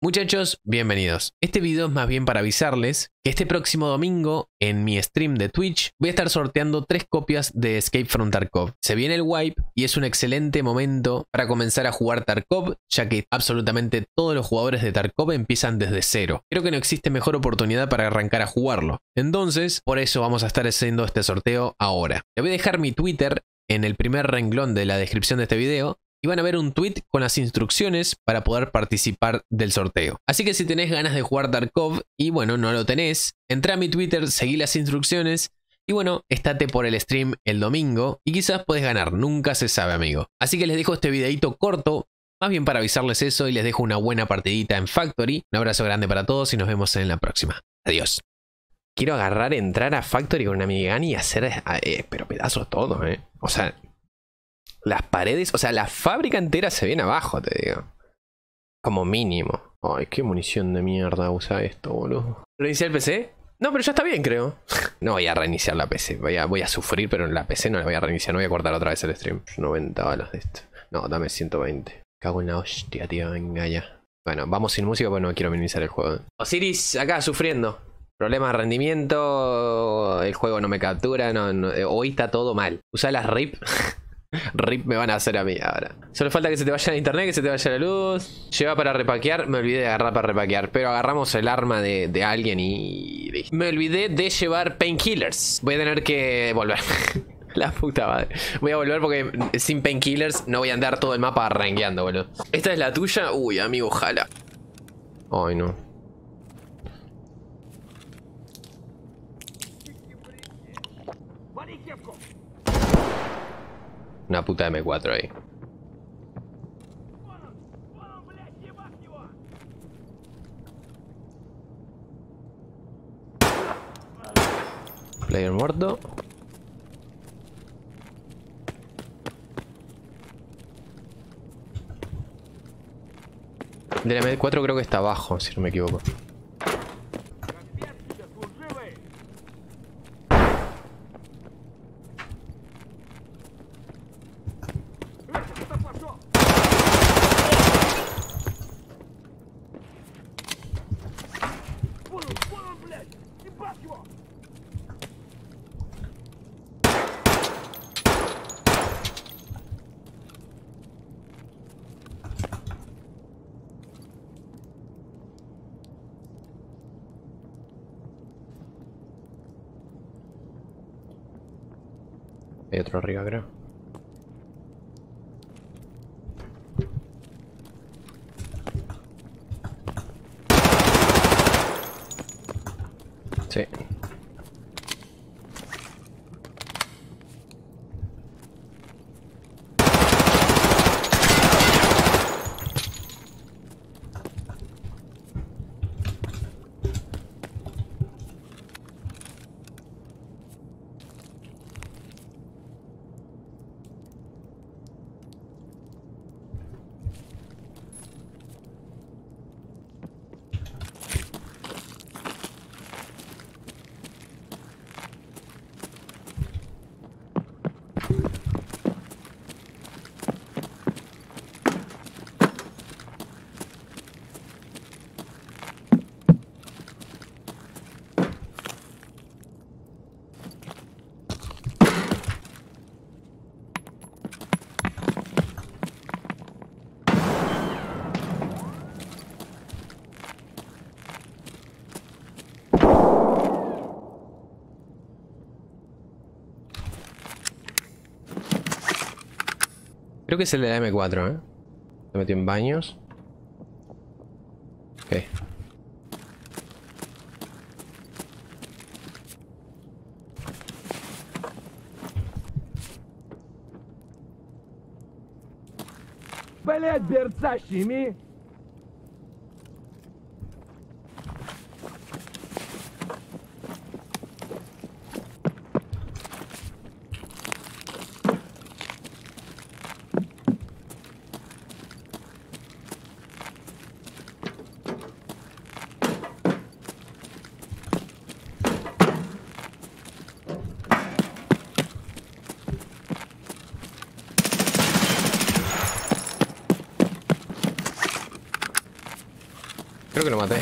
Muchachos, bienvenidos. Este video es más bien para avisarles que este próximo domingo, en mi stream de Twitch, voy a estar sorteando tres copias de Escape from Tarkov. Se viene el wipe y es un excelente momento para comenzar a jugar Tarkov, ya que absolutamente todos los jugadores de Tarkov empiezan desde cero. Creo que no existe mejor oportunidad para arrancar a jugarlo. Entonces, por eso vamos a estar haciendo este sorteo ahora. Le voy a dejar mi Twitter en el primer renglón de la descripción de este video y van a ver un tweet con las instrucciones para poder participar del sorteo. Así que si tenés ganas de jugar Tarkov y bueno, no lo tenés, entra a mi Twitter, seguí las instrucciones y bueno, estate por el stream el domingo y quizás puedes ganar, nunca se sabe amigo. Así que les dejo este videito corto, más bien para avisarles eso y les dejo una buena partidita en Factory. Un abrazo grande para todos y nos vemos en la próxima. Adiós. Quiero agarrar, entrar a Factory con una minigun y hacer, eh, pero pedazos todo, eh. O sea, las paredes, o sea, la fábrica entera se viene abajo, te digo. Como mínimo. Ay, qué munición de mierda usa esto, boludo. ¿Reiniciar el PC? No, pero ya está bien, creo. no voy a reiniciar la PC. Voy a, voy a sufrir, pero en la PC no la voy a reiniciar. No voy a cortar otra vez el stream. 90 balas de esto. No, dame 120. Cago en la hostia, tío. Venga ya. Bueno, vamos sin música porque no quiero minimizar el juego. Osiris acá sufriendo. Problema de rendimiento. El juego no me captura. No, hoy está todo mal. Usa las RIP. RIP me van a hacer a mí ahora. Solo falta que se te vaya el internet, que se te vaya la luz. Lleva para repaquear. Me olvidé de agarrar para repaquear. Pero agarramos el arma de, alguien y... Me olvidé de llevar painkillers. Voy a tener que volver. la puta madre. Voy a volver porque sin painkillers no voy a andar todo el mapa rangueando, boludo. ¿Esta es la tuya? Uy, amigo, ojalá. Ay, no. Una puta M4 ahí. Player muerto. De la M4 creo que está abajo, si no me equivoco. Hay otro arriba, creo. Sí. Creo que es el de la M4, ¿eh? Se metió en baños. Ok. Блять, 그러길 마 대.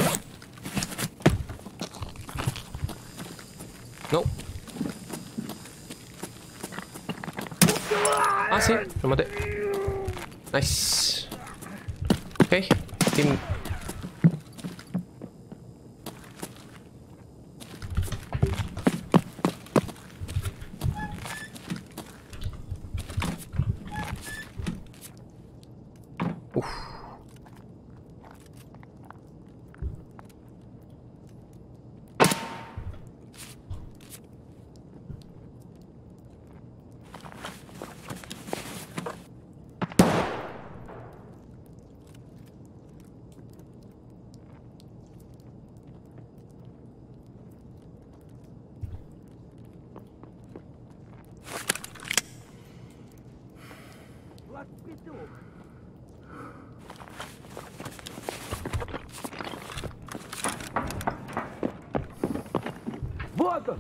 No. Ah, sí, lo maté. Nice. Ok, team Вот он!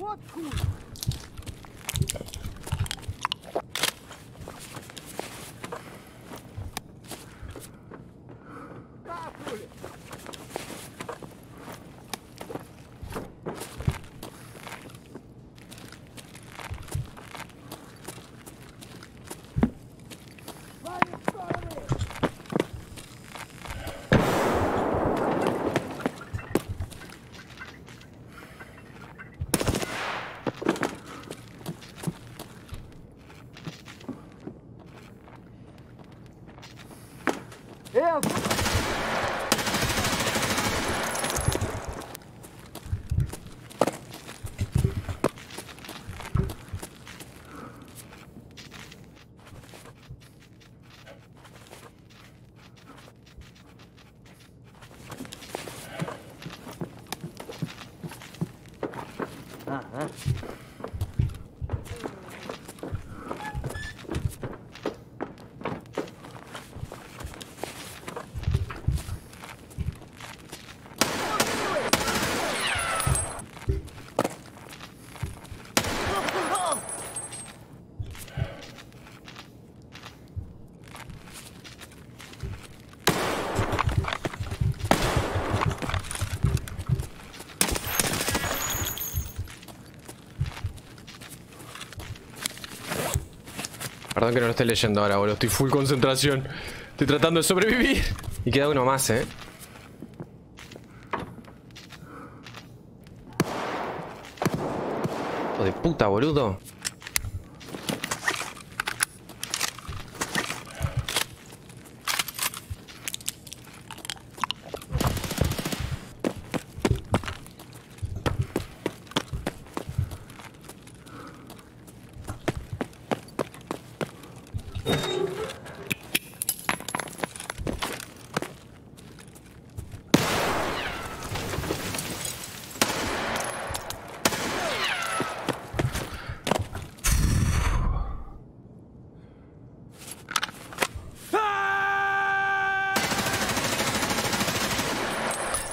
Вот хуй! 啊啊 Perdón que no lo esté leyendo ahora, boludo. Estoy full concentración. Estoy tratando de sobrevivir. Y queda uno más, eh. Hijo de puta, boludo.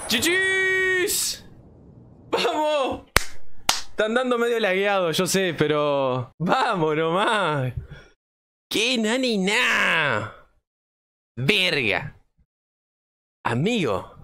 ¡GG's! ¡Vamos! Están dando medio lagueado, yo sé, pero. ¡Vamos nomás! ¡Qué nanina! ¡Verga! Amigo.